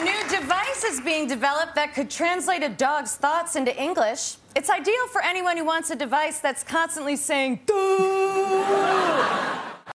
A new device is being developed that could translate a dog's thoughts into English. It's ideal for anyone who wants a device that's constantly saying, Duh!